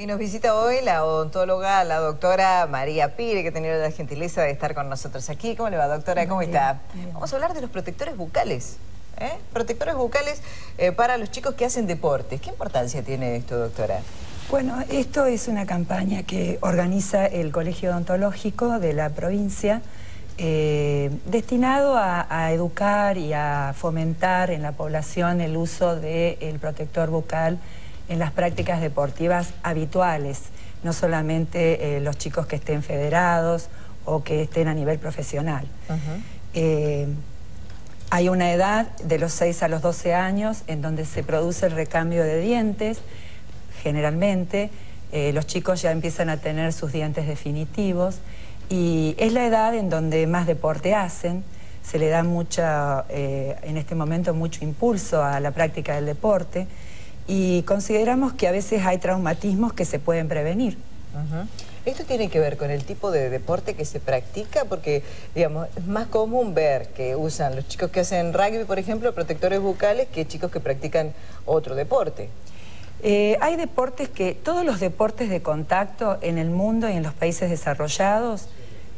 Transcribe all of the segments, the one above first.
Y nos visita hoy la odontóloga, la doctora María Pire, que ha tenido la gentileza de estar con nosotros aquí. ¿Cómo le va, doctora? ¿Cómo está? Vamos a hablar de los protectores bucales. ¿eh? Protectores bucales eh, para los chicos que hacen deportes. ¿Qué importancia tiene esto, doctora? Bueno, esto es una campaña que organiza el Colegio Odontológico de la provincia eh, destinado a, educar y a fomentar en la población el uso del protector bucal en las prácticas deportivas habituales, no solamente eh, los chicos que estén federados o que estén a nivel profesional. Eh, hay una edad de los 6 a los 12 años en donde se produce el recambio de dientes, generalmente. Eh, los chicos ya empiezan a tener sus dientes definitivos y es la edad en donde más deporte hacen, se le da mucha, en este momento mucho impulso a la práctica del deporte y consideramos que a veces hay traumatismos que se pueden prevenir. ¿Esto tiene que ver con el tipo de deporte que se practica? Porque, digamos, es más común ver que usan los chicos que hacen rugby, por ejemplo, protectores bucales, que chicos que practican otro deporte. Eh, hay deportes que, todos los deportes de contacto en el mundo y en los países desarrollados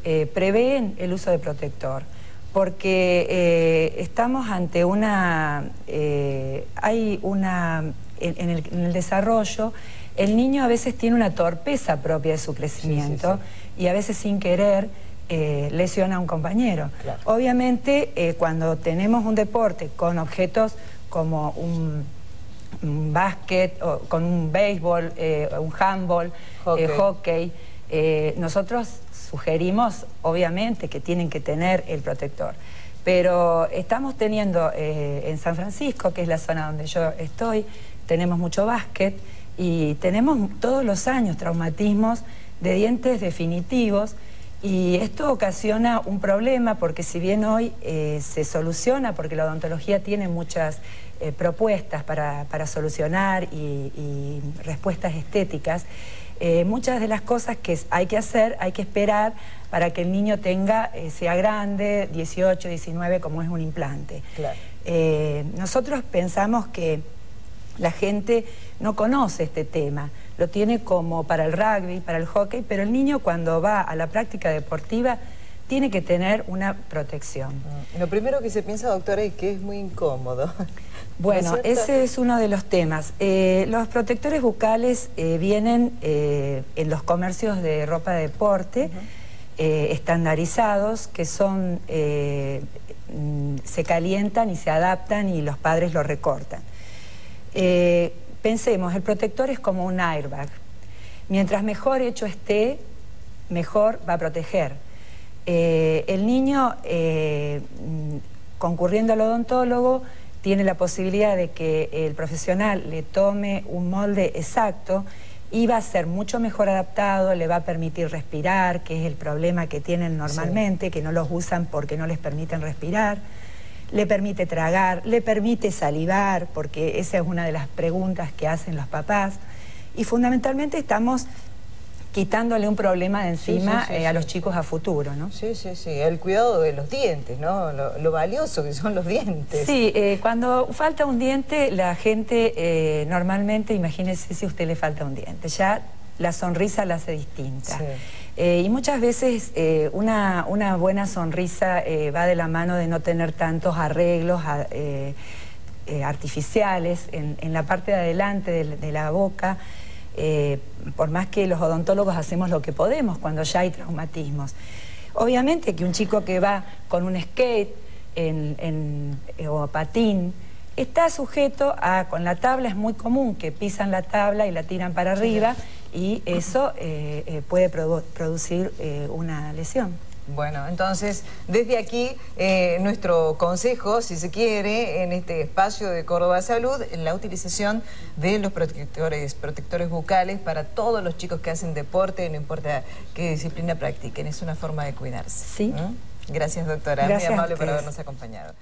eh, prevén el uso de protector porque eh, estamos ante una, hay una en, el, desarrollo, el niño a veces tiene una torpeza propia de su crecimiento y a veces sin querer eh, lesiona a un compañero. Obviamente, eh, cuando tenemos un deporte con objetos como un, básquet, o con un béisbol, eh, un handball, hockey, nosotros sugerimos, obviamente, que tienen que tener el protector. Pero estamos teniendo en San Francisco, que es la zona donde yo estoy, tenemos mucho básquet y tenemos todos los años traumatismos de dientes definitivos y esto ocasiona un problema porque si bien hoy eh, se soluciona, porque la odontología tiene muchas eh, propuestas para, solucionar y, respuestas estéticas, eh, muchas de las cosas que hay que hacer hay que esperar para que el niño tenga, sea grande, 18, 19, como es un implante. nosotros pensamos que la gente no conoce este tema, lo tiene como para el rugby, para el hockey, pero el niño cuando va a la práctica deportiva tiene que tener una protección. Mm, lo primero que se piensa, doctora, es que es muy incómodo. Bueno, ese es uno de los temas. Eh, los protectores bucales eh, vienen eh, en los comercios de ropa de deporte, estandarizados, que son, mm, se calientan y se adaptan y los padres lo recortan. Pensemos, el protector es como un airbag. Mientras mejor hecho esté, mejor va a proteger. Eh, el niño, eh, concurriendo al odontólogo, tiene la posibilidad de que el profesional le tome un molde exacto y va a ser mucho mejor adaptado, le va a permitir respirar, que es el problema que tienen normalmente, que no los usan porque no les permiten respirar le permite tragar, le permite salivar, porque esa es una de las preguntas que hacen los papás. Y fundamentalmente estamos quitándole un problema de encima eh, a los chicos a futuro, ¿no? Sí, sí, sí, el cuidado de los dientes, ¿no? Lo, valioso que son los dientes. Sí, eh, cuando falta un diente, la gente eh, normalmente, imagínese si a usted le falta un diente, ya la sonrisa la hace distinta. Y muchas veces eh, una, buena sonrisa va de la mano de no tener tantos arreglos artificiales en, la parte de adelante de, la boca, por más que los odontólogos hacemos lo que podemos cuando ya hay traumatismos. Obviamente que un chico que va con un skate en, o patín, está sujeto a, con la tabla es muy común que pisan la tabla y la tiran para arriba y eso eh, eh, puede producir eh, una lesión. Bueno, entonces, desde aquí, nuestro consejo, si se quiere, en este espacio de Córdoba Salud, en la utilización de los protectores, protectores bucales para todos los chicos que hacen deporte, no importa qué disciplina practiquen, es una forma de cuidarse. Sí. Gracias, doctora. Muy amable por habernos acompañado.